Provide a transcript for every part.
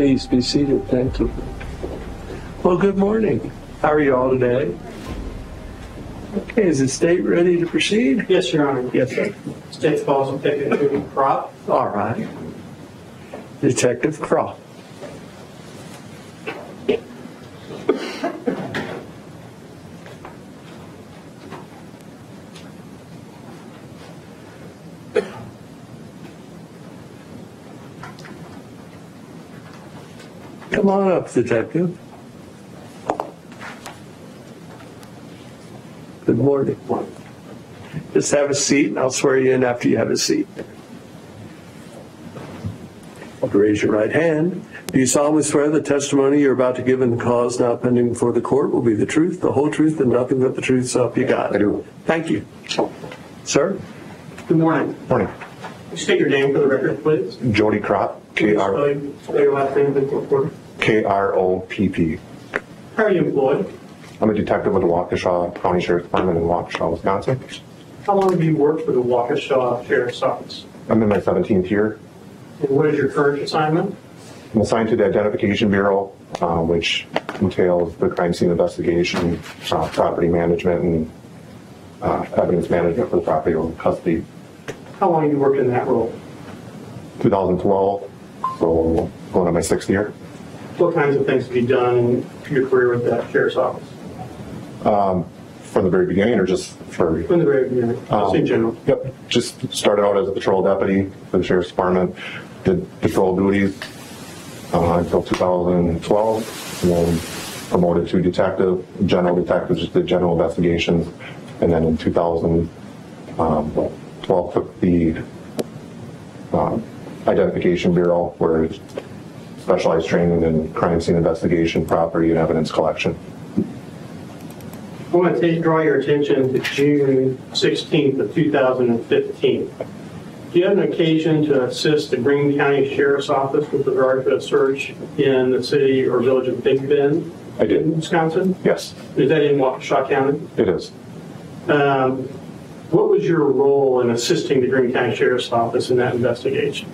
Please be seated. Thank you. Well, good morning. How are you all today? Okay, is the state ready to proceed? Yes, Your Honor. Yes, sir. State Falls and Detective Kropp. All right. Detective Kropp. On up, Detective. Good morning. Just have a seat and I'll swear you in after you have a seat. Raise your right hand. Do you solemnly swear the testimony you're about to give in the cause now pending before the court will be the truth, the whole truth, and nothing but the truth, so help you God? I do. Thank you. Sir? Good morning. Morning. State your name for the record, please. Jody Kropp, K Spell R your- spell your last name, please, report. K R O P P. How are you employed? I'm a detective with the Waukesha County Sheriff's Department in Waukesha, Wisconsin. How long have you worked for the Waukesha Sheriff's Office? I'm in my 17th year. And what is your current assignment? I'm assigned to the Identification Bureau, uh, which entails the crime scene investigation, uh, property management, and uh, evidence management for the property or custody. How long have you worked in that role? 2012, so going on my sixth year. What kinds of things have you done in your career with that Sheriff's Office? From the very beginning, or just for From the very beginning, just in general. Yep, just started out as a patrol deputy for the sheriff's department, did patrol duties uh, until 2012, and then promoted to detective, general detective, just did general investigations, and then in 2012 took the um, identification bureau, where specialized training in crime scene investigation, property and evidence collection. I want to take, draw your attention to June 16th of 2015. Do you have an occasion to assist the Greene County Sheriff's Office with regard to a search in the city or village of Big Bend? I did. In Wisconsin? Yes, Is that in Waukesha County? it is. Um, What was your role in assisting the Greene County Sheriff's Office in that investigation?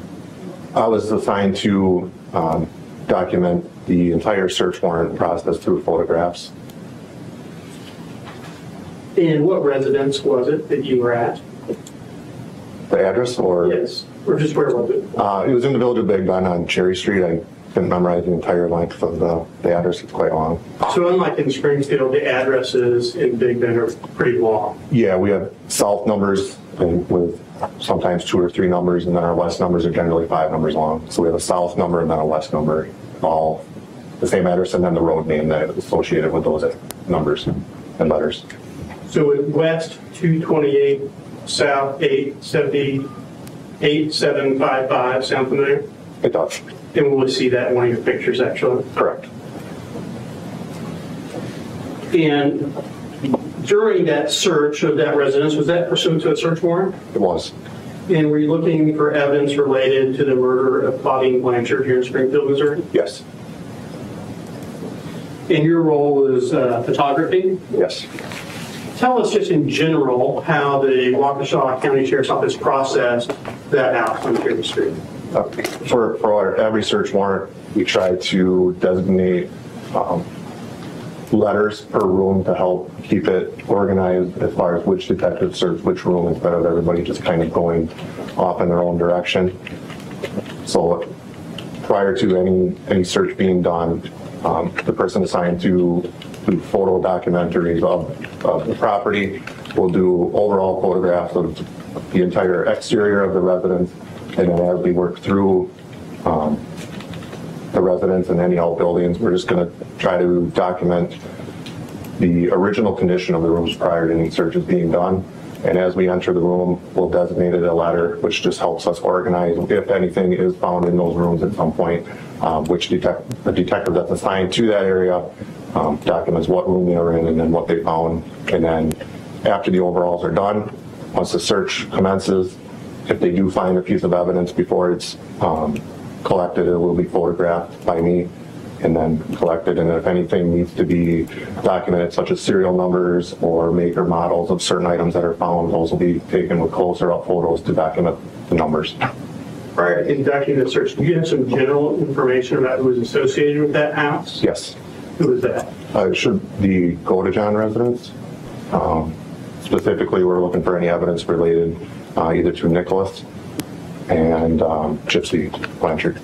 I was assigned to um, document the entire search warrant process through photographs. And what residence was it that you were at? The address, or Yes, or just where was it? uh, it was in the village of Big Bend on Cherry Street. I didn't memorize the entire length of the, the address. It's quite long. So unlike in Springfield, the addresses in Big Bend are pretty long. Yeah, we have south numbers and with sometimes two or three numbers, and then our west numbers are generally five numbers long. So we have a south number and then a west number, all the same address, and then the road name that is associated with those numbers and letters. So it's west 228, south 870, 8755, sound familiar? It does. And we'll see that in one of your pictures, actually. Correct. And during that search of that residence, was that pursuant to a search warrant? It was. And were you looking for evidence related to the murder of Clauddine Blanchard here in Springfield, Missouri? Yes. And your role was uh, photography? Yes. Tell us just in general how the Waukesha County Sheriff's Office processed that out on Cherry Street. Uh, For, for our, every search warrant, we try to designate um, letters per room to help keep it organized as far as which detective search which room instead of everybody just kind of going off in their own direction. So prior to any, any search being done, um, the person assigned to do photo documentaries of, of the property will do overall photographs of the entire exterior of the residence. And then as we work through um, the residents and any old buildings. we're just going to try to document the original condition of the rooms prior to any searches being done. And as we enter the room, we'll designate it a letter, which just helps us organize if anything is found in those rooms at some point, um, which detect, the detective that's assigned to that area um, documents what room they were in and then what they found. And then after the overalls are done, once the search commences, if they do find a piece of evidence before it's um, collected, it will be photographed by me and then collected. And if anything needs to be documented, such as serial numbers or make or models of certain items that are found, those will be taken with closer up photos to document the numbers. Prior to conducting the search, do you have some general information about who was associated with that house? Yes. Who was that? Uh, It should be Godejohn residence. Um, Specifically, we're looking for any evidence related uh, either to Nicholas and um, Gypsy Blanchard.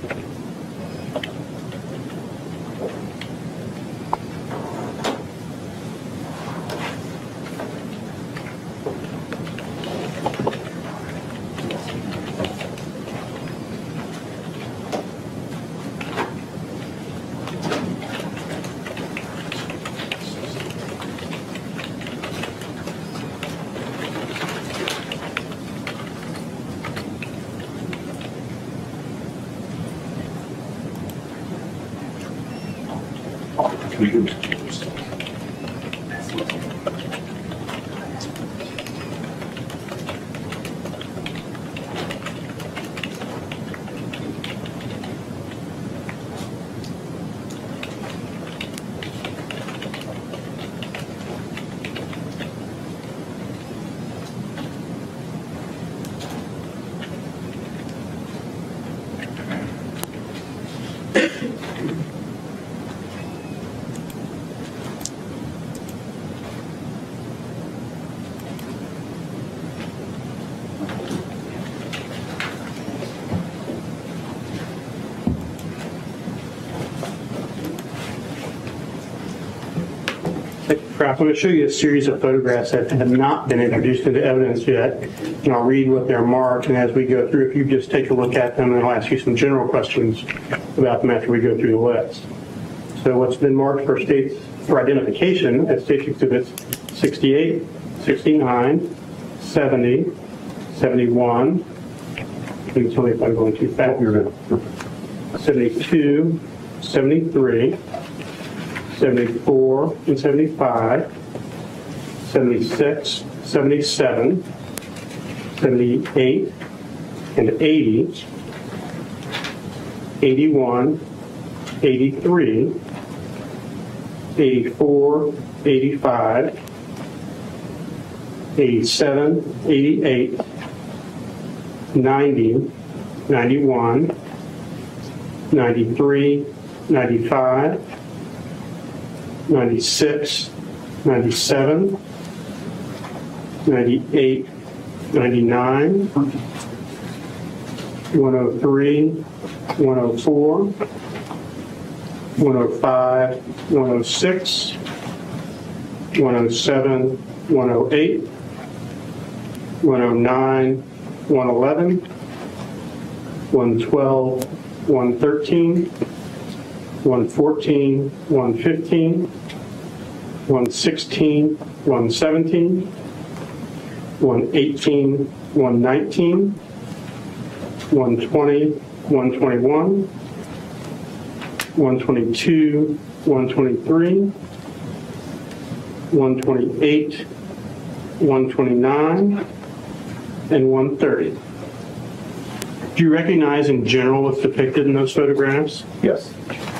I'm going to show you a series of photographs that have not been introduced into evidence yet, and I'll read what they're marked, and as we go through, if you just take a look at them, and I'll ask you some general questions about them after we go through the list. So what's been marked for states, for identification as state exhibits 68, 69, 70, 71, please tell me if I'm going too fast. 72, 73, 74 and 75, 76, 77, 78, and 80, 81, 83, 84, 85, 87, 88, 90, 91, 93, 95, 96, 97, 98, 99, 103, 104, 105, 106, 107, 108, 109, 111, 112, 113, 114, 115, 116, 117, 118, 119, 120, 121, 122, 123, 128, 129, and 130. Do you recognize in general what's depicted in those photographs? Yes.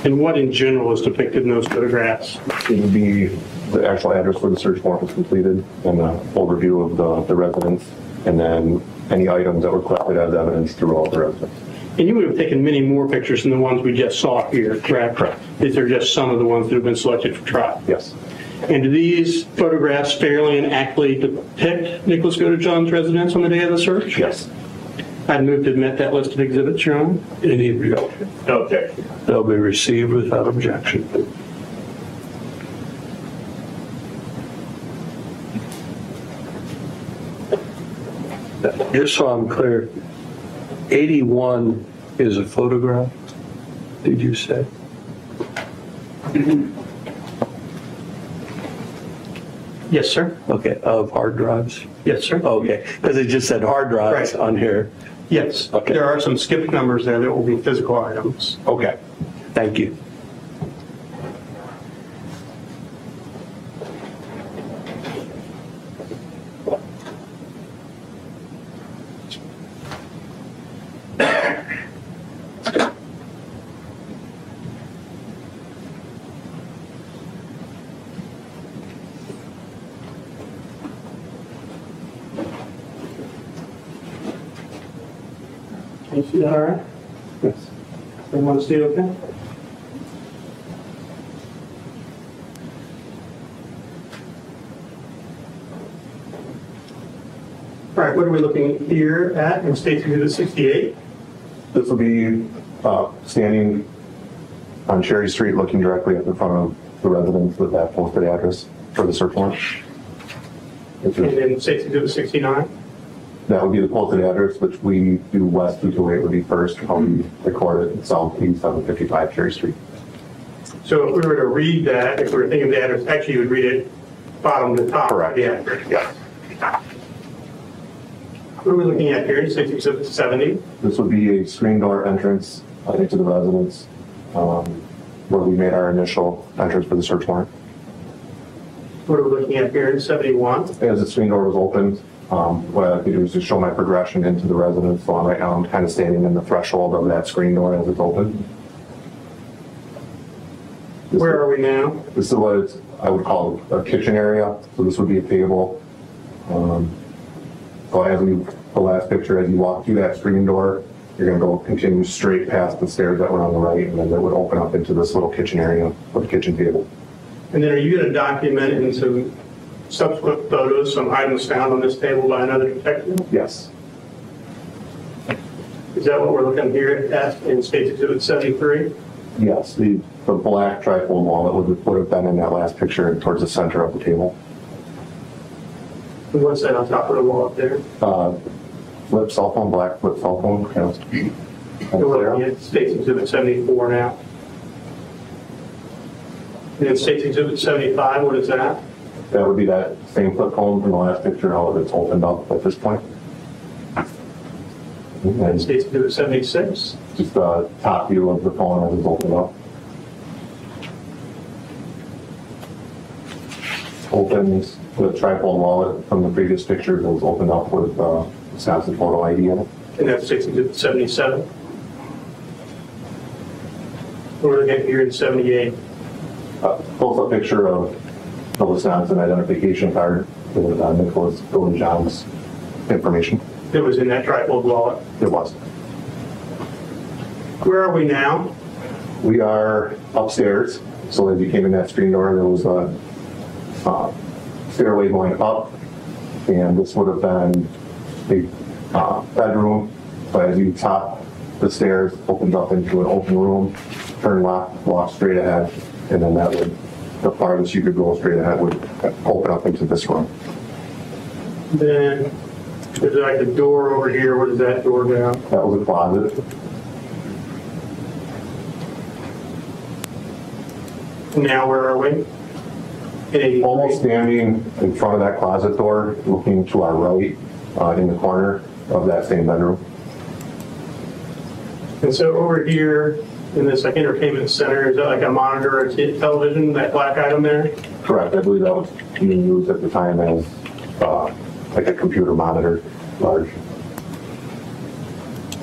And what in general is depicted in those photographs? It would be the actual address where the search warrant was completed and the overview of the, the residence, and then any items that were collected as evidence throughout the residence. And you would have taken many more pictures than the ones we just saw here, correct? Correct. These are just some of the ones that have been selected for trial. Yes. And do these photographs fairly and accurately depict Nicholas Godejohn's residence on the day of the search? Yes. I'd move to admit that list of exhibits, Your Honor. Any objection? No objection. They'll be received without objection. Just so I'm clear, 81 is a photograph, did you say? Mm-hmm. Yes, sir. Okay, of hard drives? Yes, sir. Okay, because it just said hard drives Right. on here. Yes. Okay. There are some skipped numbers there that will be physical items. Okay, thank you. All right? Yes. Everyone see okay? All right, what are we looking here at in State Exhibit 68? This will be uh, standing on Cherry Street, looking directly at the front of the residence with that posted address for the search warrant. And then State Exhibit 69? That would be the posted address, which we do west 228 would be first, how we record it, south east 755 Cherry Street. So if we were to read that, if we were thinking of the address, actually you would read it bottom to top. Correct. Yeah. Yes. What are we looking at here in State Exhibit 70? This would be a screen door entrance into the residence, um, where we made our initial entrance for the search warrant. What are we looking at here in 71? As the screen door was opened, um, what I do is just show my progression into the residence. So right now I'm kind of standing in the threshold of that screen door as it's open. This- Where are we now? This is what it's- I would call a kitchen area, so this would be a table. Um, So as we, the last picture, as you walk through that screen door, you're gonna go continue straight past the stairs that were on the right, and then that would open up into this little kitchen area with a kitchen table. And then are you going to document in some subsequent photos, some items found on this table by another detective? Yes, Is that what we're looking here at in State Exhibit 73? yes, the, the black trifold wall that would, would have been in that last picture towards the center of the table. And what's that on top of the wall up there? Uh, Flip cell phone, black flip cell phone. And We're looking at State Exhibit 74 now. And then State Exhibit 75, what is that? That would be that same flip phone from the last picture, all of it's opened up at this point. And And State Exhibit 76? just the top view of the phone as it's opened up. Opens the trifold wallet from the previous picture that was opened up with uh, Wisconsin photo ID in it. And that's State Exhibit 77? We're looking at here in 78. Uh, Both a picture of the Wisconsin identification card with uh, Nicholas Godejohn's information. It was in that trifold wallet. It was. Where are we now? We are upstairs, so as you came in that screen door, there was a uh, stairway going up, and this would have been the uh, bedroom, but as you top the stairs, opens up into an open room, turn left, walk straight ahead, and then that would, the farthest you could go straight ahead would open up into this room. Then there's like a door over here. What is that door now? That was a closet. Now where are we? 83? Almost standing in front of that closet door, looking to our right, uh, in the corner of that same bedroom. And so over here in this like entertainment center, is that like a monitor or t- television, that black item there? Correct, I believe that was being used at the time as, uh, like a computer monitor, large.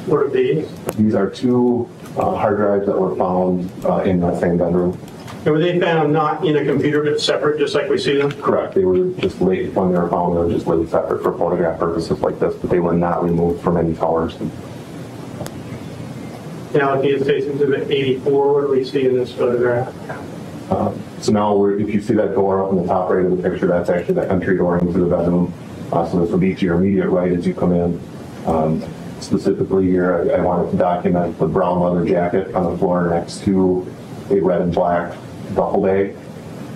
What are these? These are two, uh, hard drives that were found, uh, in that same bedroom. And were they found not in a computer but separate, just like we see them? Correct, they were just laid, when they were found, they were just laid separate for photograph purposes like this, but they were not removed from any towers. At State Exhibit 84, what do we see in this photograph? Uh, So now, we're- if you see that door up in the top right of the picture, that's actually the entry door into the bedroom. Uh, So this will be to your immediate right as you come in. Um, Specifically here, I I wanted to document the brown leather jacket on the floor next to a red and black duffel bag.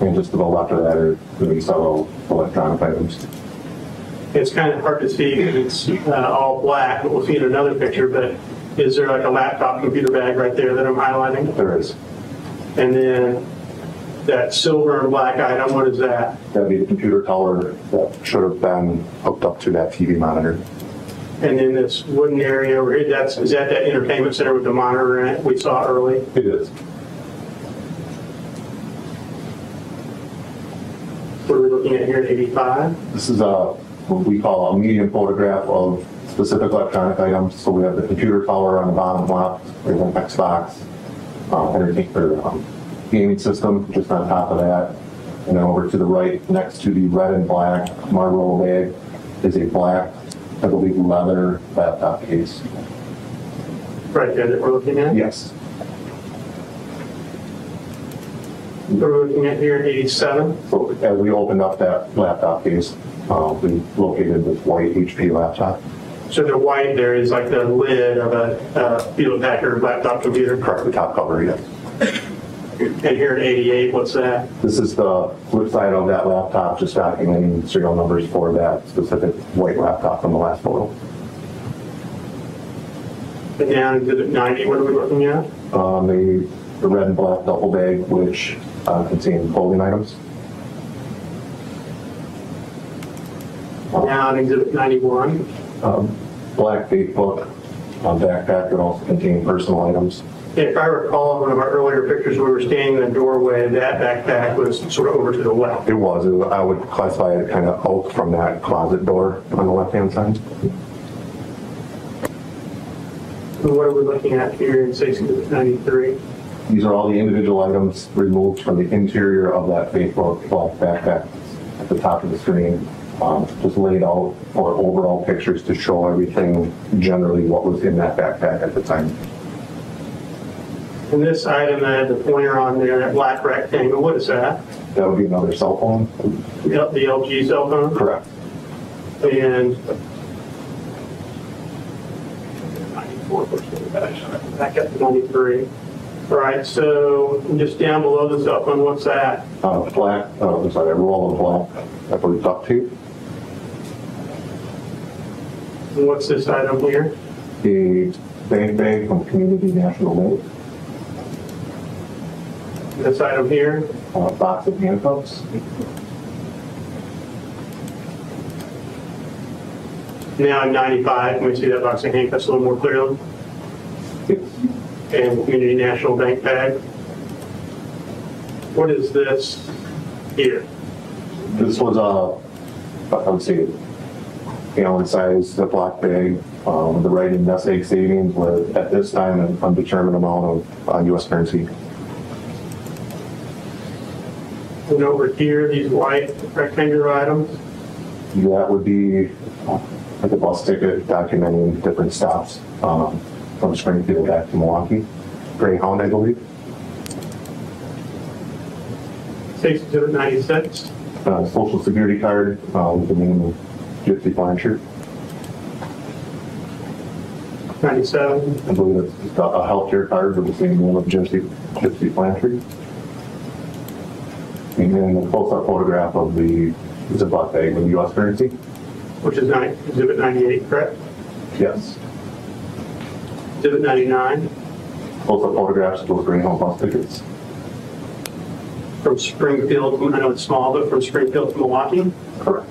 And just to the left of that are going to be several electronic items. It's kind of hard to see because it's uh, all black, but we'll see in another picture, but is there like a laptop computer bag right there that I'm highlighting? There is, And then that silver and black item, what is that? that'd be the computer tower that should have been hooked up to that TV monitor. And then this wooden area over here, that's, is that that entertainment center with the monitor in it we saw early? It is. What are we looking at here at 85? This is a, what we call a medium photograph of specific electronic items. So we have the computer tower on the bottom left, we have an Xbox, entertainment, or, um, gaming system just on top of that. And then over to the right, next to the red and black Marlboro bag, is a black, I believe, leather laptop case. right there that we're looking at? Yes. We're looking at here in 87. So as we opened up that laptop case, uh, we located this white HP laptop. So the white there is like the lid of a uh, Hewlett Packard laptop computer. Correct, the top cover, yes. And here in 88, what's that? This is the flip side of that laptop, just documenting serial numbers for that specific white laptop from the last photo. And down exhibit 90, what are we looking at? Um, the, the red and black duffel bag, which uh, contained clothing items. Down exhibit 91. Um, black Facebook uh, backpack that also contained personal items. If I recall, one of our earlier pictures, we were standing in the doorway, that backpack was sort of over to the left. It was, it was- I would classify it kind of out from that closet door on the left-hand side. And what are we looking at here in say exhibit 93? These are all the individual items removed from the interior of that Facebook black backpack at the top of the screen. Um, Just laid out for overall pictures to show everything, generally what was in that backpack at the time. And this item that had the pointer on there, that black rectangle, what is that? That would be another cell phone? The the LG cell phone? Correct. And back up to 93. All right, so just down below the cell phone, what's that? Uh, Black, uh, I'm sorry, a roll of black, I believe duct tape. And what's this item here? The bank bag from Community National Bank. This item here? A box of handcuffs. Now I'm 95, can we see that box of handcuffs a little more clearly? And Community National Bank bag. What is this here? This was a, uh, I would say, gallon size Ziploc bag. Um, the writing nest egg savings was at this time an undetermined amount of uh, U.S. currency. And over here, these white rectangular items? That would be uh, like a bus ticket documenting different stops um, from Springfield back to Milwaukee. Greyhound, I believe. Six exhibit 96. Uh, social security card uh, with the name of Gypsy Blanchard. 97. I believe it's a a healthcare card with the same name of Gypsy, Gypsy Blanchard. And then a close-up photograph of the Ziploc bag with U.S. currency. which is nine- exhibit 98, correct? Yes. Exhibit 99 Close-up photographs of those Greyhound bus tickets. from Springfield, I know it's small, but from Springfield to Milwaukee. Correct.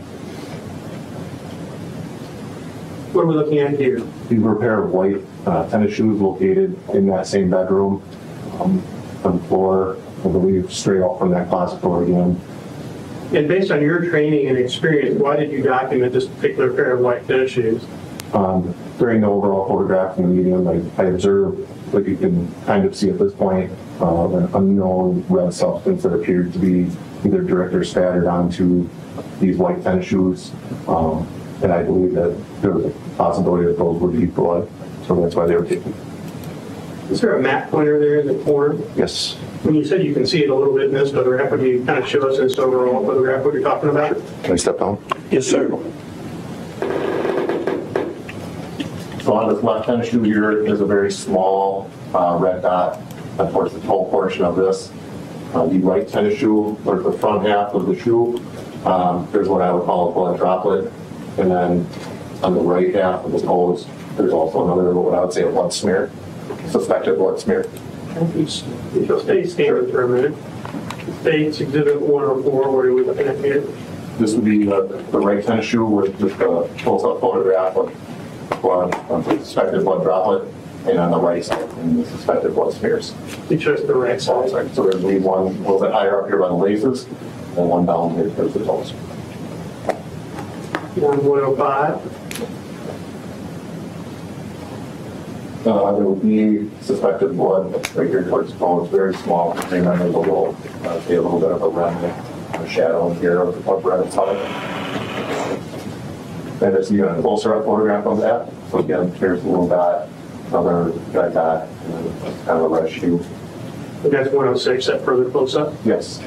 What are we looking at here? These were a pair of white uh, tennis shoes located in that same bedroom. um, On the floor, I believe, straight off from that closet door again. And based on your training and experience, why did you document this particular pair of white tennis shoes? Um, During the overall photograph in the medium, I I observed, what you can kind of see at this point, uh, an unknown red substance that appeared to be either direct or spattered onto these white tennis shoes. Um, And I believe that there was a possibility that those would be blood, so that's why they were taken. Is there a map pointer there in the corner? Yes. When you said you can see it a little bit in this photograph, would you kind of show us in this overall photograph what you're talking about? Can I step down? Yes, sir. So on this left tennis shoe here is a very small uh, red dot that towards the toe portion of this. Uh, The right tennis shoe, or the front half of the shoe, um, there's what I would call a blood droplet. And then on the right half of the toes, there's also another, what I would say, a blood smear, suspected blood smear. You'll stay standing for a minute. States exhibit 104, what are we looking at here? This would be the the right tennis shoe with just a close-up photograph of blood, of the suspected blood droplet, and on the right side, and the suspected blood smears. It's just the right side. So there's lead one a little bit higher up here by the laces, and one down here towards the toes. Down 105. Uh, there will be suspected blood right here towards the It's very small, there's a little, uh, see a little bit of a remnant, a shadow here of of red color. And it's even a closer up photograph of that, so again, here's a little dot, another red dot, and then kind of a red that's 106, that further close up. Yes,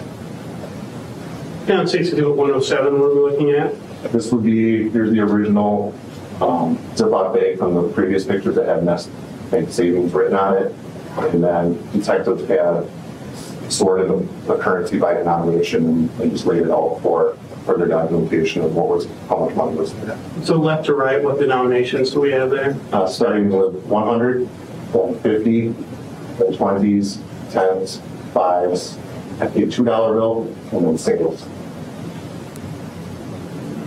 Down 62 at 107, what are we looking at? this would be, here's the original um, Ziploc bag from the previous pictures that had Nest Bank Savings written on it. And then detectives had sorted the- the currency by denomination and- and just laid it out for further documentation of what was, how much money was there. So left to right, what denominations do we have there? Uh, starting with 100, then 50, then 20s, 10s, 5s, a $2 bill, and then singles.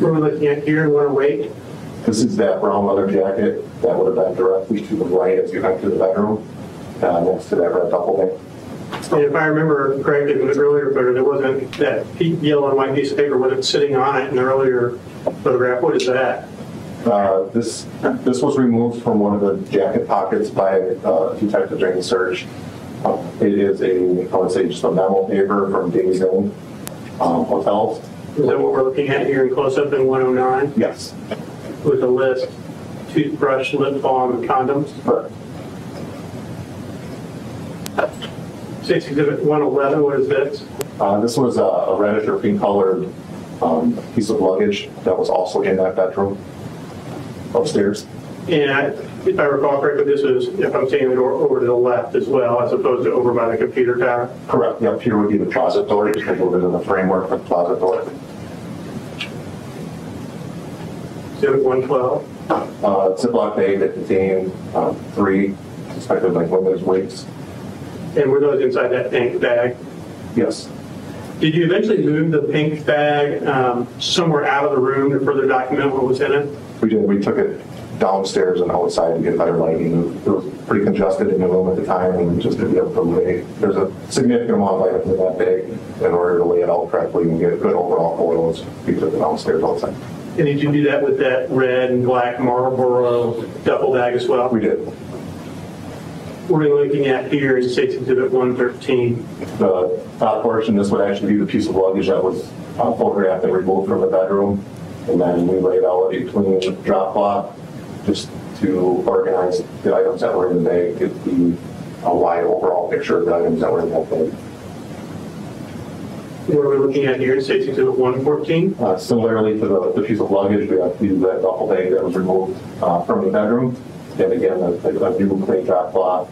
What are looking at here, 108? This is that brown leather jacket that would have been directly to the right as you enter the bedroom, uh, next to that red duffel bag. And if I remember correctly, in the earlier photo, there wasn't, that yellow and white piece of paper wasn't sitting on it in the earlier photograph. What is that? Uh, This, this was removed from one of the jacket pockets by uh, detective during the search. Uh, It is a, I would say, just a memo paper from Days Inn um, Hotels. Is that what we're looking at here in close-up in 109 Yes, with a list, toothbrush, lip balm, and condoms? correct. Six exhibit 111, what is this? Uh, This was a a reddish or pink colored um, piece of luggage that was also in that bedroom upstairs. And I- if I recall correctly, this is, if I'm saying it, over to the left as well, as opposed to over by the computer tower. Correct, yep, here would be the closet door, just a little bit of the framework for the closet door. Exhibit 112. Uh, Ziploc bag that contained um, three suspected like women's weights. And were those inside that pink bag? Yes, Did you eventually move the pink bag um, somewhere out of the room to further document what was in it? we did, we took it downstairs and outside to get better lighting. It was pretty congested in the room at the time and just to be able to lay, there's a significant amount of items in that bag in order to lay it out correctly and get a good overall photos. We took it downstairs outside. And did you do that with that red and black Marlboro duffel bag as well? We did. What are we looking at here in States Exhibit 113? The top portion, this would actually be the piece of luggage that was uh, photographed and removed from the bedroom. And then we laid out a clean drop cloth just to organize the items that were in the bag, give the a wide overall picture of the items that were in that bag. What are we looking at here in States Exhibit 114? Uh, Similarly to the, the piece of luggage, we have the that duffel bag that was removed uh, from the bedroom. And again, a, a new clean drop cloth,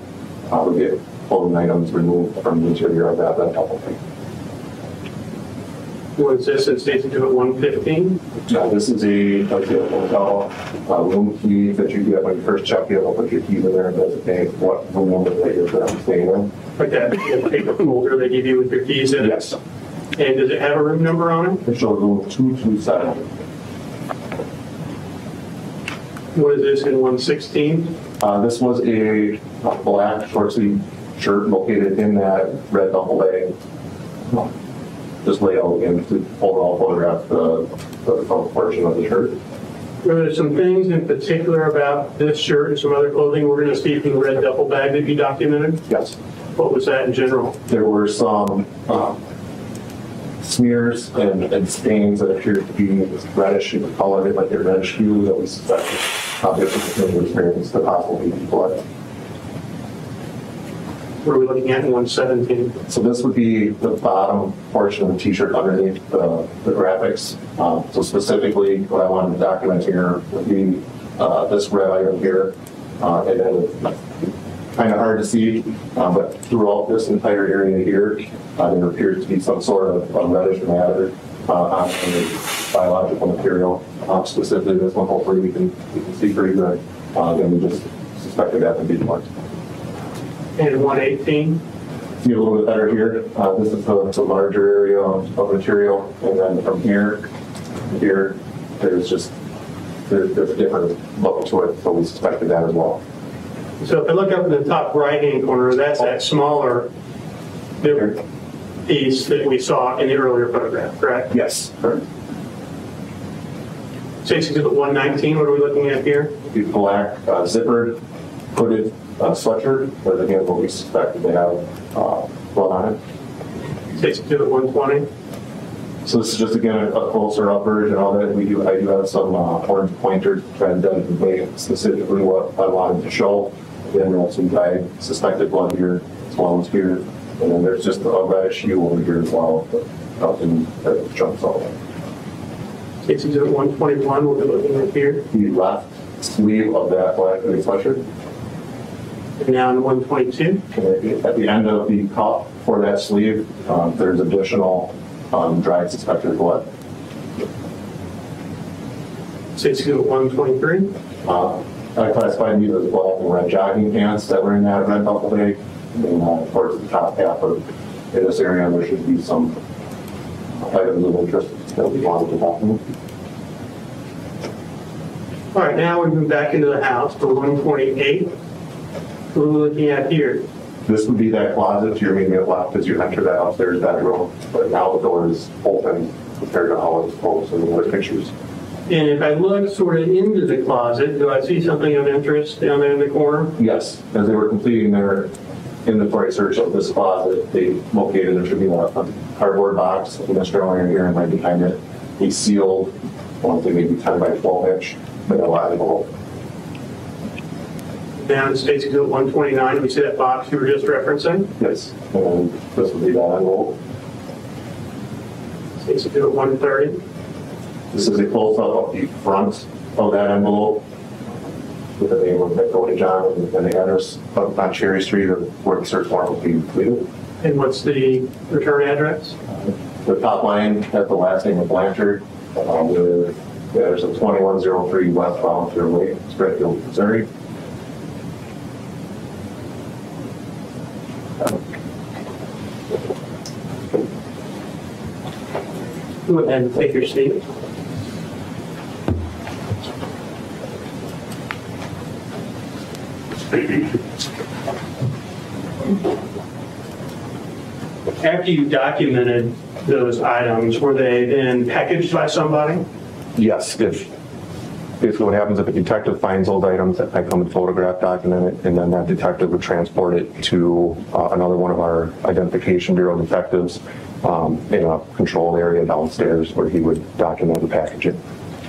uh, would get clothing items removed from the interior of that, that duffel bag. What is this in States Exhibit 115? Uh, This is a, like a hotel uh, room key that you get when you first check in, they'll put your keys in there and designate what room number that you're to staying in. Like that paper folder they give you with your keys in it? Yes, And does it have a room number on it? it shows room 227. What is this in 116? Uh, This was a black short sleeve shirt located in that red duffel bag. Just lay out again to overall photograph the, the front portion of the shirt. Were there some things in particular about this shirt and some other clothing we're going to see from the red duffel bag that you documented? Yes. What was that in general? There were some um, smears and, and stains that appeared to be reddish, you could call it like a reddish hue that we suspected uh, if it was experienced to possibly be blood. What are we looking at in 117? So this would be the bottom portion of the t-shirt underneath the, the graphics. Um, so specifically, what I wanted to document here would be uh, this red item here, uh, and then kind of hard to see, uh, but throughout this entire area here, uh, there appears to be some sort of a reddish matter uh, on the biological material. Uh, specifically, this one, hopefully, we can we can see pretty good. Uh, and we just suspected that to be blood. And 118? see a little bit better here. Uh, This is the the larger area of of material, and then from here, here, there's just, there- there's a different look to it, so we suspected that as well. So if I look up in the top right-hand corner, that's that smaller piece that we saw in the earlier photograph, correct? Yes. correct. States Exhibit 119, what are we looking at here? The black uh, zippered hooded uh, sweatshirt, but again, what we suspected they have uh, blood on it. States Exhibit 120? So this is just again a a closer up version of it. We do, I do have some uh, orange pointers trying to designate specifically what I wanted to show. Then uh, some dry suspected blood here, as well as here. And then there's just a reddish hue over here as well, but nothing that jumps out. Case Exhibit 121, we'll be looking at here. The left sleeve of that black sweatshirt, And now in 122. at the end of the cuff for that sleeve, um, there's additional um, suspected blood. Case Exhibit 123. Uh, I classified these as black and red jogging pants that were in that red duffel bag. And uh, towards the top half of in this area, there should be some items of interest that we wanted to document. All right, now we move back into the house for 128. What are we looking at here? This would be that closet to your immediate left as you enter that upstairs bedroom, but now the door is open compared to how it's closed in the other pictures. And if I look sort of into the closet, do I see something of interest down there in the corner? Yes, as they were completing their inventory search of this closet, they located, there should be a a cardboard box in this drawing here and right behind it, a sealed, I to say maybe 10 by 12 inch vanilla envelope. Down in States Exhibit 129, you see that box you were just referencing? Yes, and this would be that envelope. States Exhibit 130. This is a close-up of the front of that envelope with the name of Nick Godejohn and the address up on Cherry Street of where the search warrant will be completed. And what's the return address? The top line has the last name of Blanchard, along with, there's a 2103 westbound Fairway, Springfield, Missouri. Go ahead and take your seat. After you documented those items, were they then packaged by somebody? Yes, if, basically what happens if a detective finds old items, that I come and photograph, document it, and then that detective would transport it to uh, another one of our identification bureau detectives um, in a control area downstairs where he would document and package it.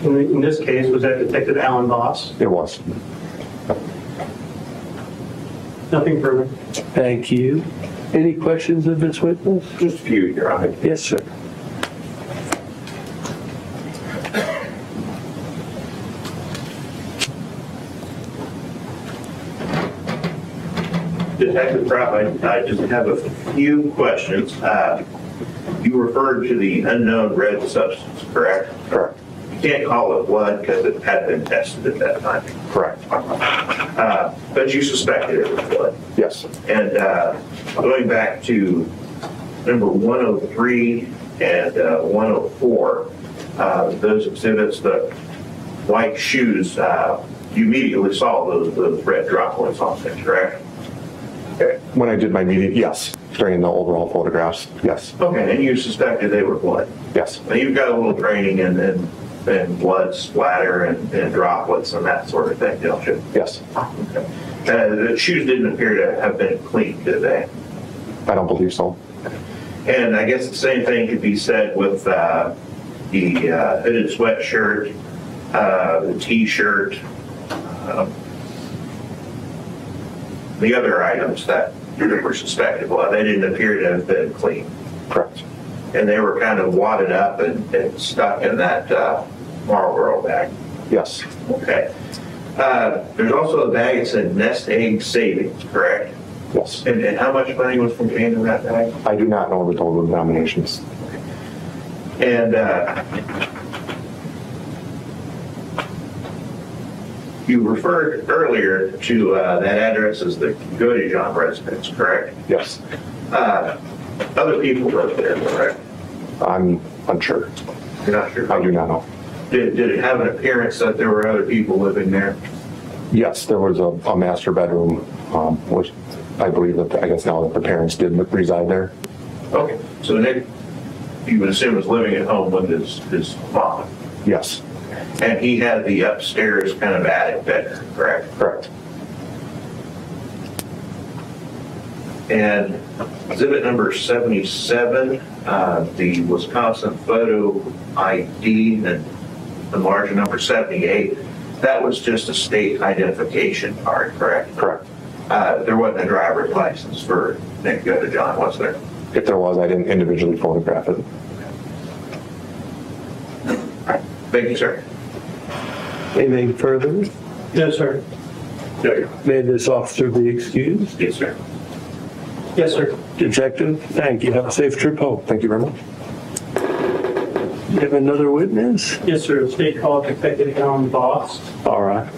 In in this case, was that Detective Alan Voss? It was. Nothing further. Thank you. Any questions of this witness? Just a few, Your Honor. Yes, sir. Detective Kropp, I I just have a few questions. Uh, You referred to the unknown red substance, correct? Correct. You can't call it blood because it had been tested at that time. Correct. Uh, But you suspected it was blood. Yes. And uh, going back to number 103 and uh, 104, uh, those exhibits, the white shoes, uh, you immediately saw those those red droplets on them, correct? When I did my media, yes, during the overall photographs, yes, Okay, and you suspected they were blood. yes, Now, you've got a little training in, in, in blood splatter and, and droplets and that sort of thing, don't you? yes. Okay. Uh, the shoes didn't appear to have been cleaned, did they? I don't believe so. And I guess the same thing could be said with, uh, the, uh, hooded sweatshirt, uh, the t-shirt, um, the other items that were suspected, well, they didn't appear to have been cleaned. Correct. And they were kind of wadded up and, and stuck in that, uh, Marlboro bag. Yes, Okay. Uh, There's also a bag that said Nest Egg Savings, correct? yes. And, and how much money was contained in that bag? I do not know the total denominations. And uh, you referred earlier to uh, that address as the Godejohn residence, correct? Yes, Uh, Other people live there, correct? I'm unsure. You're not sure? I do not know. Did, did it have an appearance that there were other people living there? Yes, there was a, a master bedroom, um, which I believe that, I guess now that the parents did reside there. Okay, so Nick, you would assume was living at home with his, his mom? Yes, And he had the upstairs kind of attic bedroom, correct? correct. And exhibit number 77, uh, the Wisconsin photo ID and the margin number 78, that was just a state identification card, correct? Correct. uh, there wasn't a driver's license for Nick John, was there? If there was, I didn't individually photograph it. Thank you, sir. Anything further? Yes, sir. May this officer be excused? Yes, sir. Yes, sir. Detective, thank you. Have a safe trip home. Thank you very much. You have another witness? Yes, sir. State called Detective Alan Voss. All right.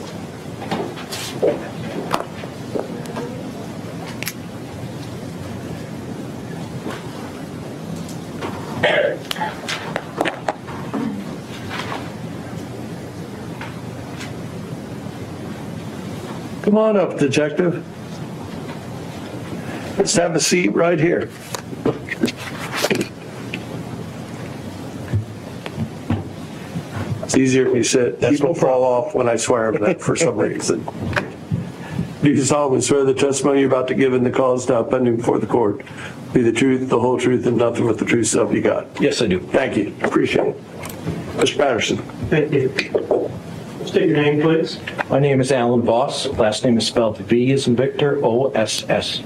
Come on up, detective. Let's have a seat right here. It's easier if you sit. People fall off when I swear to that for some reason. Do you solemnly swear the testimony you're about to give in the cause now pending before the court be the truth, the whole truth, and nothing but the truth, so help you God? Yes, I do. Thank you. Appreciate it. Mr. Patterson. Thank you. State your name, please. My name is Alan Voss. Last name is spelled V as in Victor, O S S.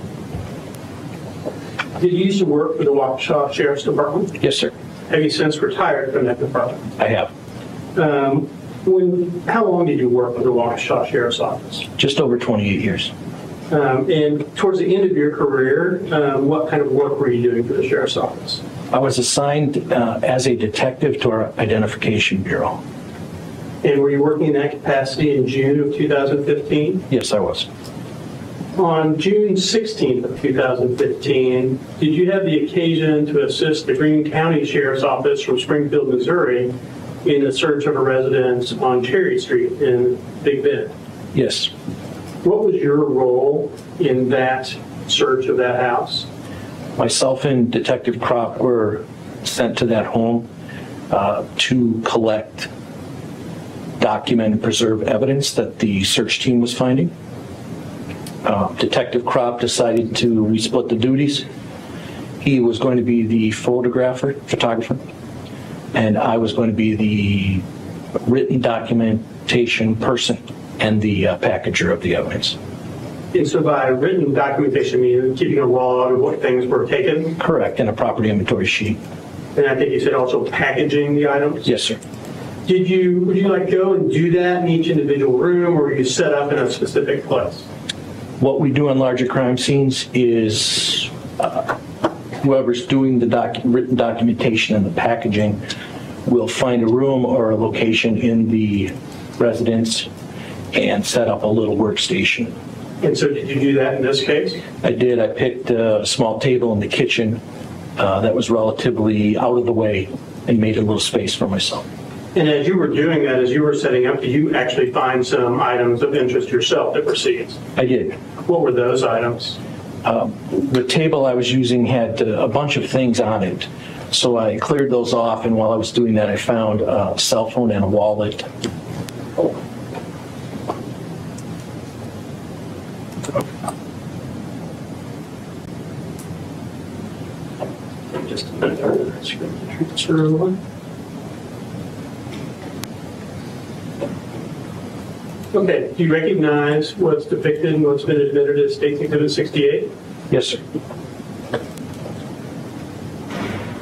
Did you used to work for the Waukesha Sheriff's Department? Yes, sir. Have you since retired from that department? I have. Um, When, how long did you work with the Waukesha Sheriff's Office? Just over 28 years. Um, And towards the end of your career, um, what kind of work were you doing for the Sheriff's Office? I was assigned uh, as a detective to our identification bureau. And were you working in that capacity in June of 2015? Yes, I was. On June 16th of 2015, did you have the occasion to assist the Greene County Sheriff's Office from Springfield, Missouri in the search of a residence on Cherry Street in Big Bend? Yes. What was your role in that search of that house? Myself and Detective Kropp were sent to that home uh, to collect, document, and preserve evidence that the search team was finding. Uh, Detective Kropp decided to resplit the duties. He was going to be the photographer, photographer, and I was going to be the written documentation person and the uh, packager of the evidence. And so by written documentation, meaning keeping a log of what things were taken, Correct, and a property inventory sheet. and I think you said also packaging the items? Yes, sir. Did you, would you like go and do that in each individual room, or were you set up in a specific place? What we do on larger crime scenes is uh, whoever's doing the doc, written documentation and the packaging will find a room or a location in the residence and set up a little workstation. And so did you do that in this case? I did, I picked a small table in the kitchen uh, that was relatively out of the way and made a little space for myself. And as you were doing that, as you were setting up, did you actually find some items of interest yourself that were seized? I did. What were those items? The table I was using had uh, a bunch of things on it, so I cleared those off, and while I was doing that, I found a cell phone and a wallet. Just a minute. Transfer one. Okay, do you recognize what's depicted and what's been admitted as State Exhibit 68? Yes, sir.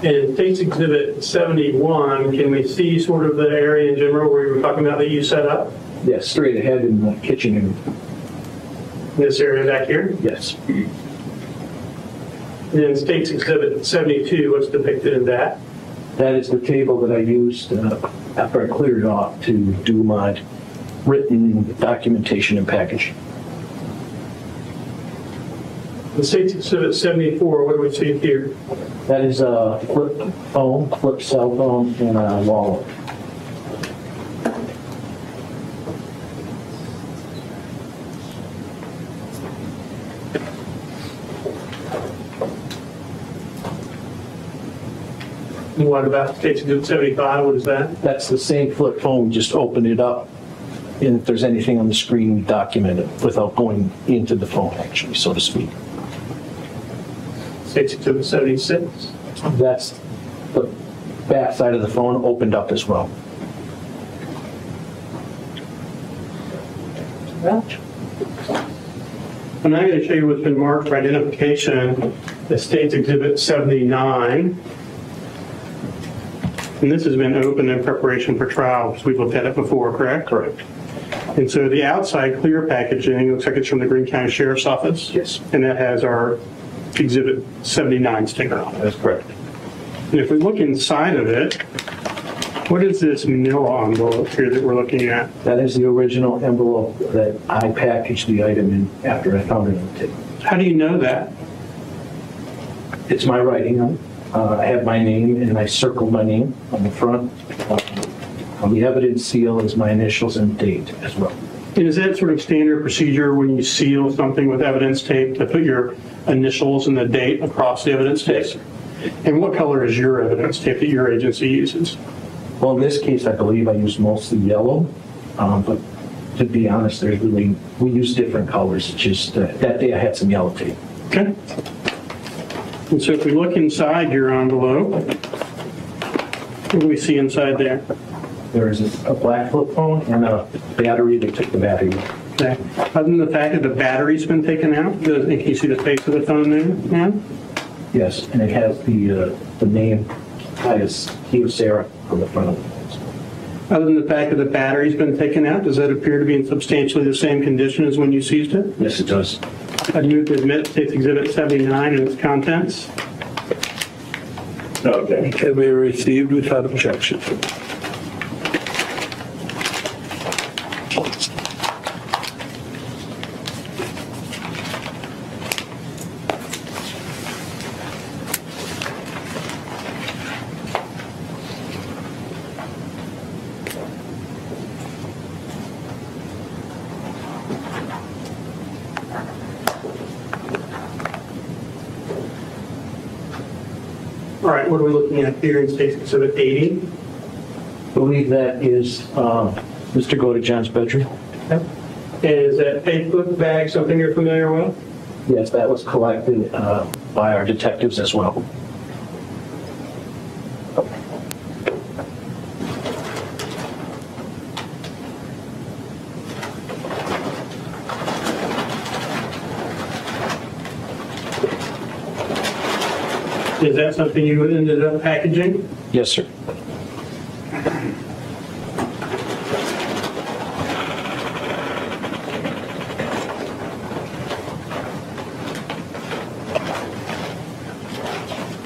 In State's Exhibit 71, can we see sort of the area in general where you were talking about that you set up? Yes, straight ahead in the kitchen, and This area back here? yes. And in State's Exhibit 72, what's depicted in that? That is the table that I used uh, after I cleared it off to do my written documentation and package. The State's Exhibit 74, what do we see here? That is a flip phone, flip cell phone, and a wallet. What about Exhibit 75, what is that? That's the same flip phone, just open it up, and if there's anything on the screen, we document it without going into the phone, actually, so to speak. State's Exhibit 76. That's the back side of the phone opened up as well. And I'm now going to show you what's been marked for identification, the State's Exhibit 79. And this has been opened in preparation for trial, because we've looked at it before, correct? Correct. And so the outside clear packaging looks like it's from the Greene County Sheriff's Office? Yes. And that has our Exhibit 79 sticker on it. That's correct. And if we look inside of it, what is this Manila envelope here that we're looking at? That is the original envelope that I packaged the item in after I found it on the table. How do you know that? It's my writing on it. Uh, I have my name and I circled my name on the front. Uh, On the evidence seal is my initials and date as well. And is that sort of standard procedure when you seal something with evidence tape to put your initials and the date across the evidence tape? And what color is your evidence tape that your agency uses? Well, in this case, I believe I used mostly yellow, um, but to be honest, there's really, we use different colors. It's just uh, that day I had some yellow tape. Okay. And so if we look inside your envelope, what do we see inside there? There is a a black flip phone and a battery that took the battery. Okay. Other than the fact that the battery's been taken out, does, can you see the face of the phone there now? Yes, and it has the, uh, the name, Pius Kyocera on the front of it. Other than the fact that the battery's been taken out, does that appear to be in substantially the same condition as when you seized it? Yes, it does. I move to admit State's Exhibit 79 and its contents. Okay. Can be received without objection. Here in State's Exhibit 80? Believe that is uh, Mr. Godejohn's bedroom. And is that Facebook bag something you're familiar with? Yes, that was collected uh, by our detectives as well. Is that something you ended up packaging? Yes, sir.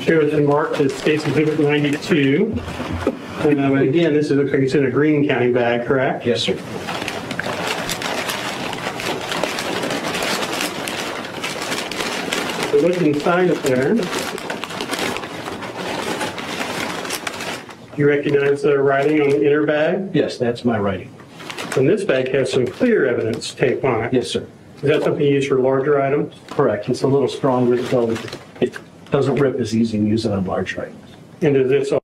Shows and marked as State's Exhibit 92. Uh, again, this is, looks like it's in a Greene County bag, correct? Yes, sir. So look inside of there. You recognize the writing on the inner bag? Yes, that's my writing. And this bag has some clear evidence tape on it. Yes, sir. Is that something you use for larger items? Correct. It's a little stronger, so it doesn't rip as easy to use it on large items. And does this a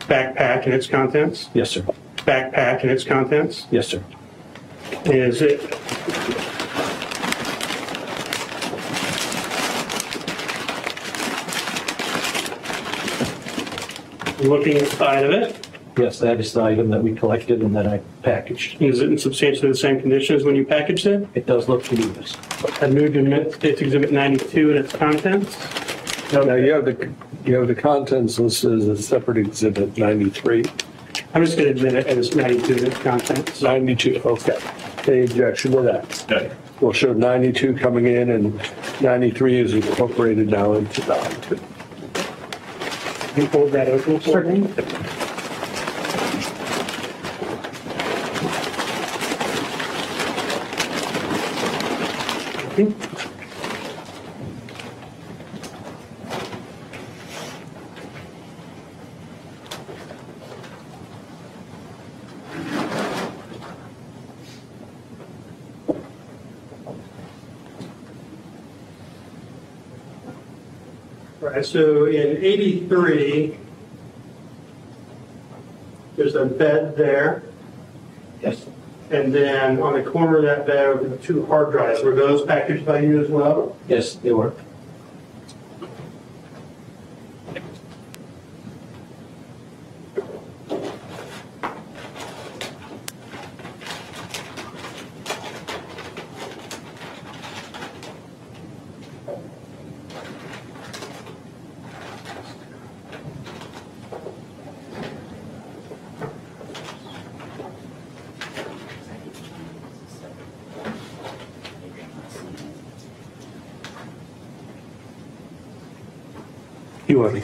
backpack and its contents? Yes, sir. Backpack and its contents? Yes, sir. Is it? Looking inside of it, Yes, that is the item that we collected and that I packaged. is it in substantially the same condition as when you packaged it? It does look to be this. I moved to admit State's Exhibit 92 and its contents. Now, you have the, you have the contents listed as a separate exhibit, 93. I'm just going to admit it as 92 and its contents. 92, okay. Any objection to that? Okay. We'll show 92 coming in and 93 is incorporated now into 92. Can you hold that open for me? Right, so in 83, there's a bed there, Yes. and then on the corner of that bed are the two hard drives. Were those packaged by you as well? Yes, they were.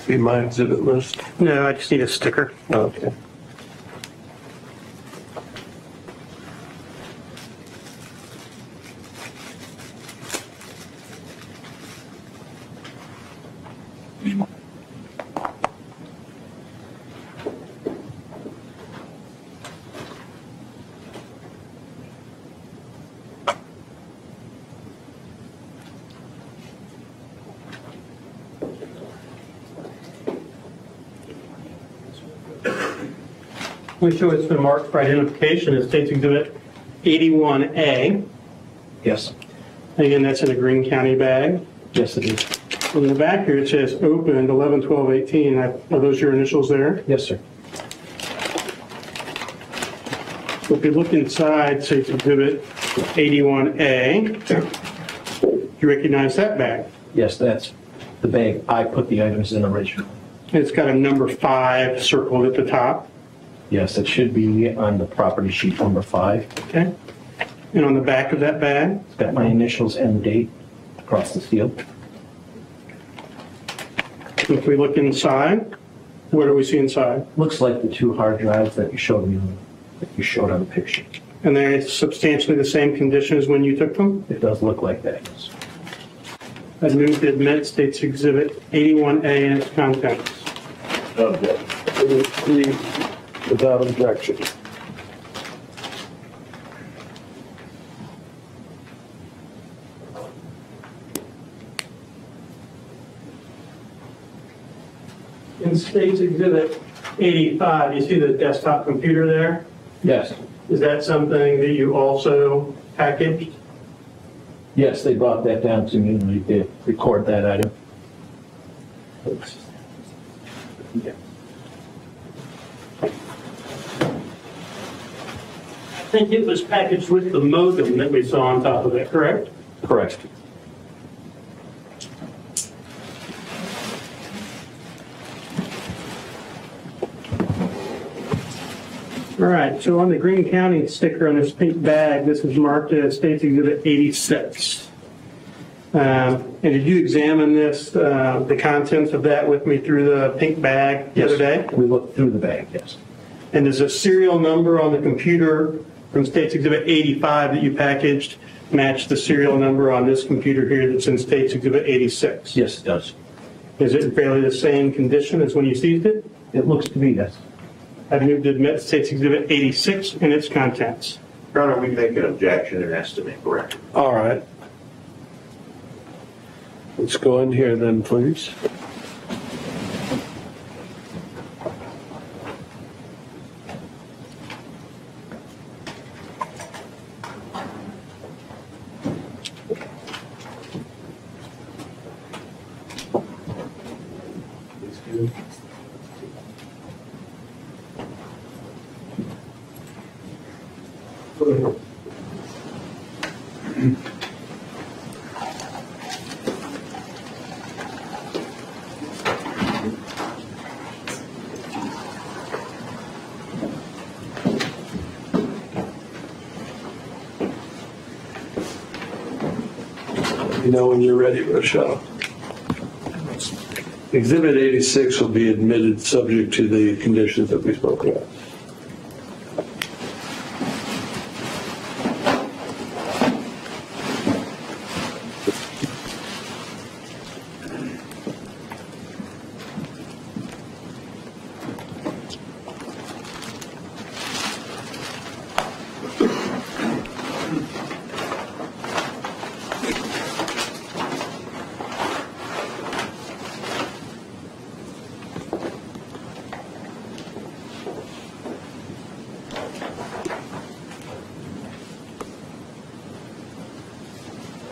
You want to see my exhibit list? No, I just need a sticker. Okay. We show it's been marked for identification as States Exhibit 81A. Yes. Again, that's in a Greene County bag. Yes, it is. On the back here, it says opened 11, 12, 18. Are those your initials there? Yes, sir. So if you look inside States Exhibit 81A, you recognize that bag? Yes, that's the bag I put the items in originally. It's got a number five circled at the top, Yes, it should be on the property sheet number five. okay? And on the back of that bag, It's got my initials and date across the seal. if we look inside, what do we see inside? Looks like the two hard drives that you showed me, that you showed on the picture. And they're substantially the same condition as when you took them? It does look like that. yes. I move to admit States Exhibit 81A and its contents. Without objection. In States Exhibit 85, you see the desktop computer there? Yes, Is that something that you also packaged? yes, they brought that down to me and we did record that item. Yeah. Think it was packaged with the modem that we saw on top of it, correct? Correct. All right, so on the Greene County sticker on this pink bag, this is marked as States Exhibit 86. Um, And did you examine this, uh, the contents of that with me through the pink bag the other day? We looked through the bag, yes. And does a serial number on the computer from States Exhibit 85 that you packaged match the serial number on this computer here that's in States Exhibit 86? Yes, it does. Is it in fairly the same condition as when you seized it? It looks to be, yes. I move to admit States Exhibit 86 and its contents. Your Honor, we make an objection and estimate correct. All right. Let's go in here then, please. You know when you're ready, Rochelle. Uh, Exhibit 86 will be admitted subject to the conditions that we spoke about.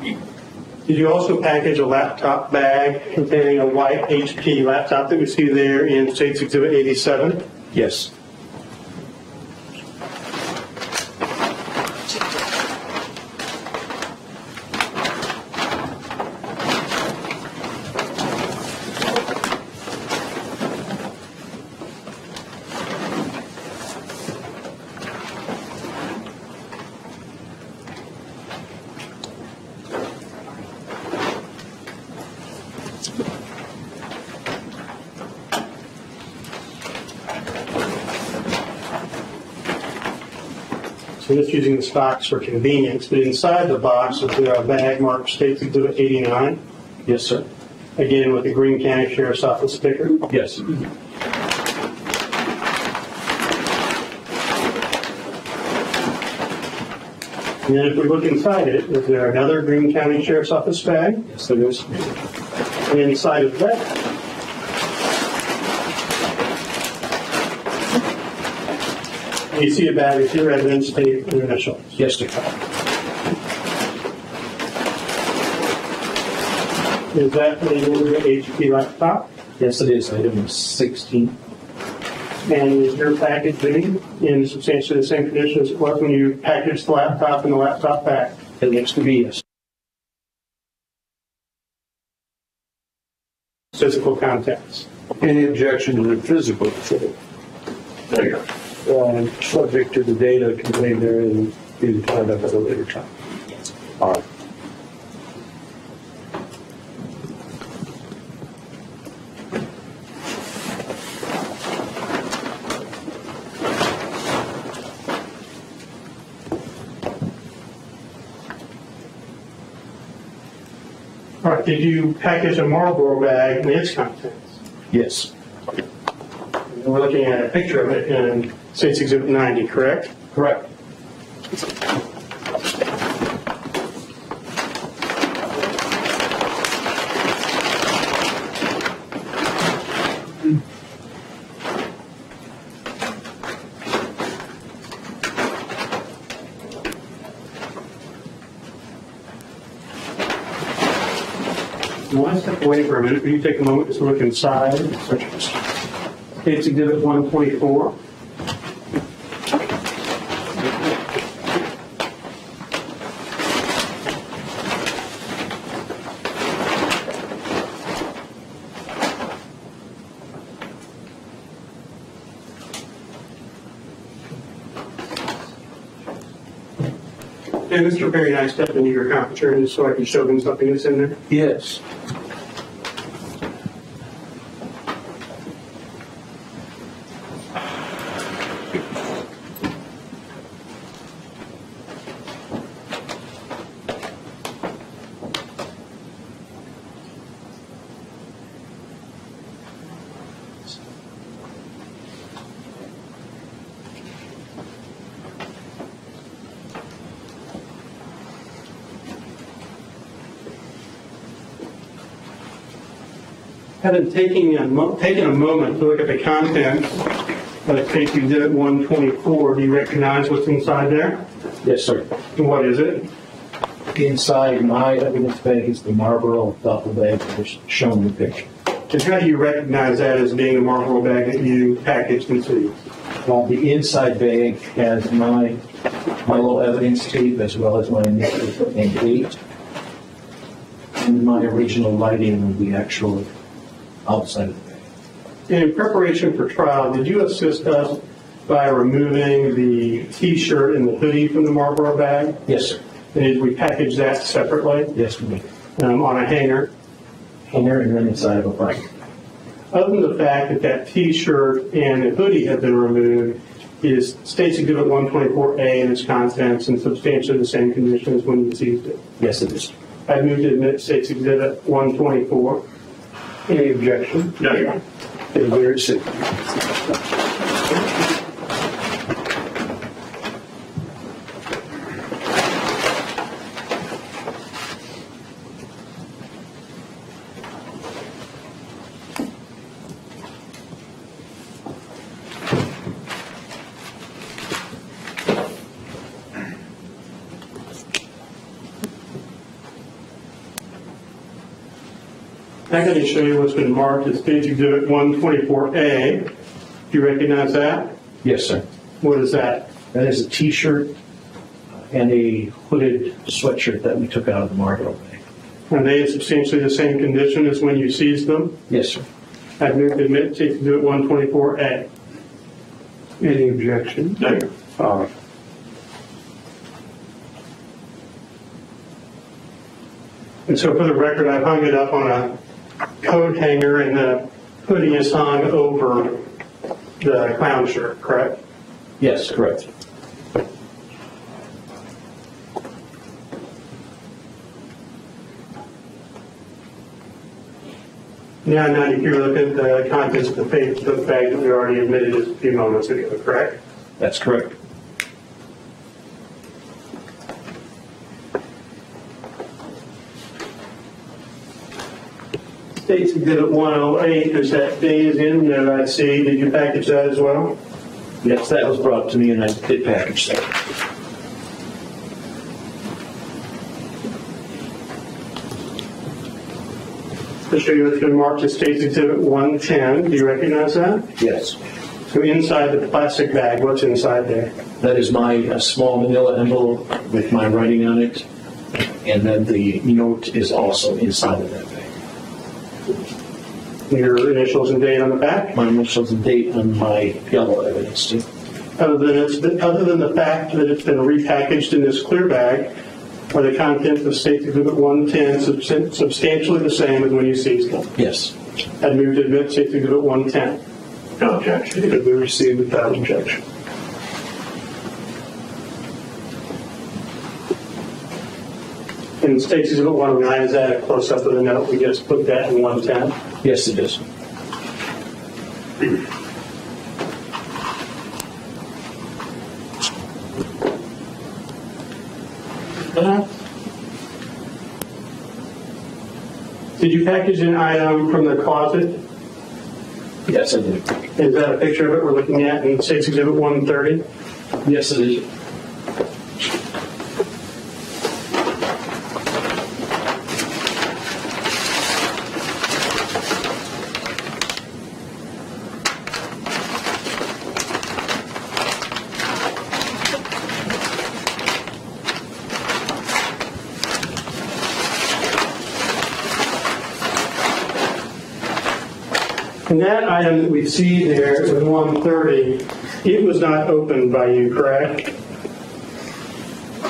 Did you also package a laptop bag containing a white HP laptop that we see there in States Exhibit 87? Yes. Using this box for convenience, but inside the box is there uh, a bag marked States Exhibit 89, Yes, sir. again with the Greene County Sheriff's Office sticker. Yes. And then if we look inside it, is there another Greene County Sheriff's Office bag? Yes, there is. And inside of that, you see a bag with your residence tape and initials. Yes, sir. Is that the older HP laptop? Yes, it is. Item 16. And is your packaging in substantially the same condition as it was when you packaged the laptop in the laptop bag? It looks to be yes. Physical contents. Any objection to the physical exhibit? There you go. Uh, subject to the data contained therein being found up at a later time. All right. All right, did you package a Marlboro bag and its contents? Yes. And We're looking at a picture of it in States Exhibit 90, correct? Correct. Away for a minute. Will you take a moment just to look inside? States Exhibit 124. And Mr. Perry I stepped into your conference room so I can show them something that's in there. Yes. Having taken a, mo- taken a moment to look at the contents of States Exhibit 124, do you recognize what's inside there? Yes, sir. And what is it? Inside my evidence bag is the Marlboro duffel bag that was shown in the picture. And how do you recognize that as being a Marlboro bag that you packaged and sealed? While the inside bag has my my little evidence tape as well as my initial and date. And my original lighting of the actual outside of the bag. And in preparation for trial, did you assist us by removing the T-shirt and the hoodie from the Marlboro bag? Yes, sir. And did we package that separately Yes, we did. um, on a hanger? Hanger and then inside of a bike. Other than the fact that that T-shirt and the hoodie have been removed, is States Exhibit 124A and its contents in substantially the same condition as when you seized it? Yes, it is. I move to admit States Exhibit 124. Any objection? No, Your Honor. Okay, there is it. I'm going to show you what's been marked as States Exhibit 124A. Do you recognize that? Yes, sir. What is that? That is a T-shirt and a hooded sweatshirt that we took out of the Marlboro bag. Are they in substantially the same condition as when you seized them? Yes, sir. I move to admit States Exhibit 124A. Any objection? No, Your All right. And so for the record, I've hung it up on a coat hanger and the hoodie is on over the clown shirt, correct? Yes, correct. Now, now if you look at the contents of the paper bag that we already admitted a few moments ago, correct? That's correct. States Exhibit 108, there's that days oh in that I see. Did you package that as well? Yes, that was brought to me and I did package that. To show you what's been marked as States Exhibit 110. Do you recognize that? Yes. So inside the plastic bag, what's inside there? That is my small manila envelope with my writing on it. And then the note is also inside of that. Your initials and date on the back? My initials and date on my yellow evidence too. Other than it's, been- other than the fact that it's been repackaged in this clear bag, are the contents of States Exhibit 110 substantially the same as when you seized them? Yes. I'd move to admit States Exhibit 110. No objection. It be received without objection. And States Exhibit 109, is that a close-up of the note? We just put that in 110? Yes, it is. Uh-huh. Did you package an item from the closet? Yes, I did. Is that a picture of it we're looking at in States Exhibit 130? Yes, it is. And that item that we see there in 130, it was not opened by you, correct?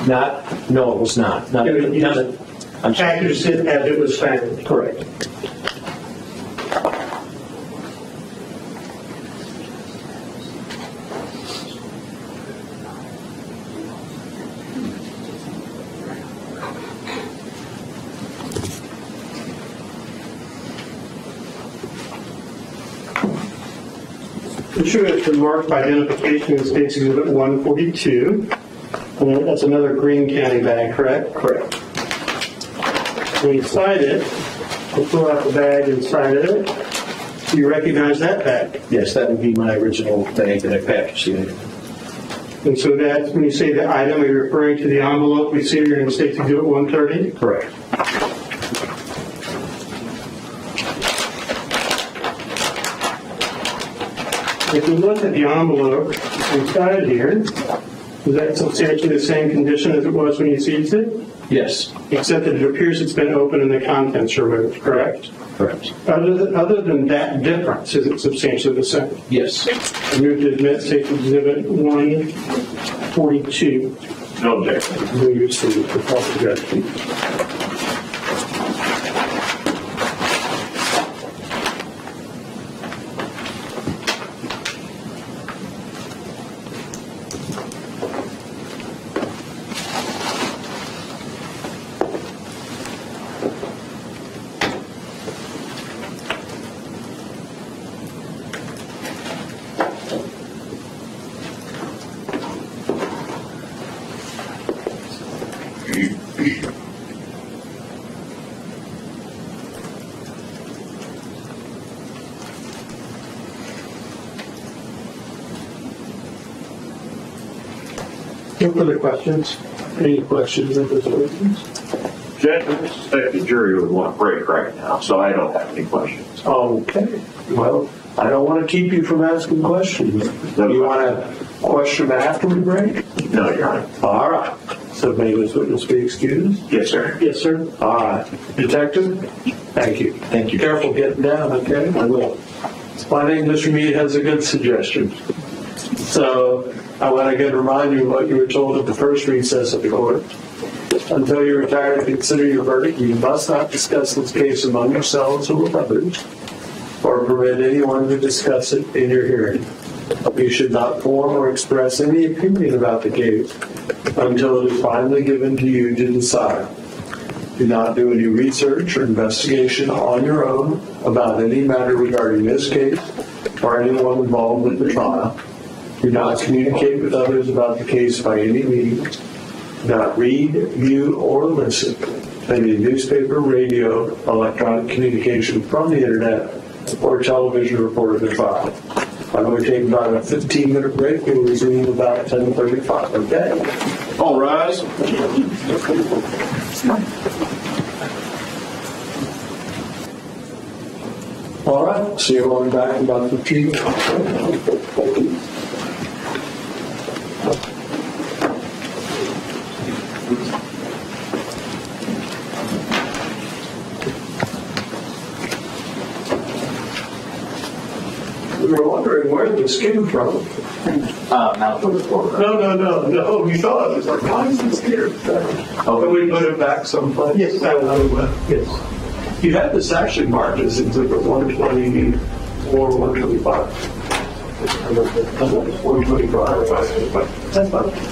Not, no, it was not. Not, You not, just I'm sorry. Packaged it as it was found. Correct. It's been marked by identification in States Exhibit 142. And that's another Greene County bag, correct? Correct. When you cite it, you pull out the bag inside of it. Do you recognize that bag? Yes, that would be my original bag that I packaged the item. And so that's, when you say the item, are you referring to the envelope we see here in the States Exhibit 130? Correct. If you look at the envelope inside here, is that substantially the same condition as it was when you seized it? Yes. Except that it appears it's been opened and the contents removed, correct? Correct. Other than, other than that difference, is it substantially the same? Yes. I move to admit State Exhibit 142. No objection. We received without objection. No further questions? Any questions this point? Judge, I suspect the jury would want a break right now, so I don't have any questions. Okay, well, I don't want to keep you from asking questions. Do you want to question after we break? No, Your Honor. All right. So may this witness be excused? Yes, sir. Yes, sir. All right. Detective? Thank you. Thank you. Careful getting down, okay? I will. My name, Mr. Mead, has a good suggestion. So I want to again remind you what you were told at the first recess of the court. Until you retire to consider your verdict, you must not discuss this case among yourselves or with others, or permit anyone to discuss it in your hearing. You should not form or express any opinion about the case until it is finally given to you to decide. Do not do any research or investigation on your own about any matter regarding this case or anyone involved with the trial. Do not communicate with others about the case by any means. Do Not read, view, or listen to any newspaper, radio, electronic communication from the internet, or television report of the trial. I'm going to take about a 15-minute break. We'll resume about 10:35, okay? All rise. All right, see you all back in about 15 minutes. We were this came from. Uh, No, no, no, no, we thought it was like, why is this here? Can we put it back someplace? Yes. Yes. You had this actually marked as exhibit 120 or 125. 125, but that's fine.